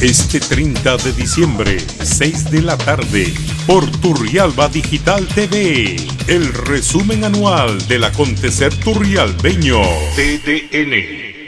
Este 30 de diciembre, 6 de la tarde, por Turrialba Digital TV, el resumen anual del acontecer turrialbeño. TDN.